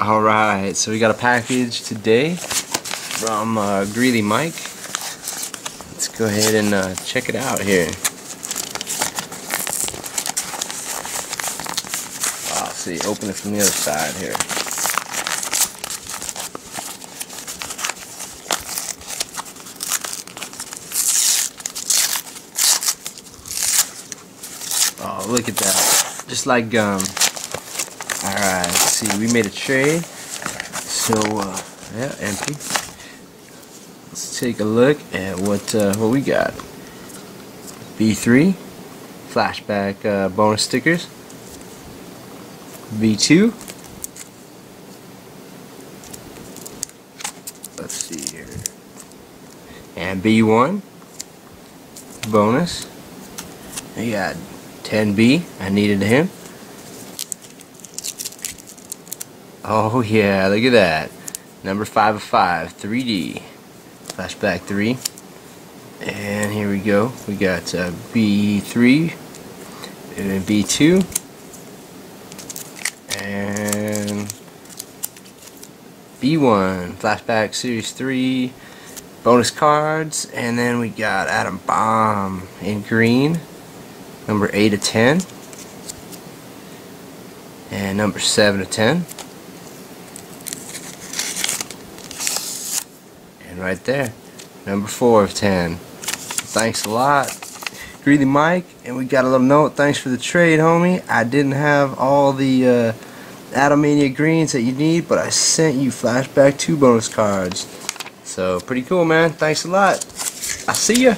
Alright, so we got a package today from uh, Greeley Mike. Let's go ahead and uh, check it out here. Oh, see, open it from the other side here. Oh, look at that. Just like gum. Alright, see. We made a trade. So, uh, yeah, empty. Let's take a look at what uh, what we got. B3, flashback uh, bonus stickers. B2. let's see here and B1 bonus we got 10B I needed him oh yeah look at that. Number 5 of 5 3D flashback 3 and here we go. We got uh, B3 and B2 and B1 flashback series 3 bonus cards and then we got Adam Bomb in green. Number 8 of 10 and number 7 of 10 and right there. Number 4 of 10 thanks a lot. Greeley Mike and we got a little note. Thanks for the trade homie. I didn't have all the uh, greens that you need but I sent you flashback 2 bonus cards. So pretty cool man. Thanks a lot. I see ya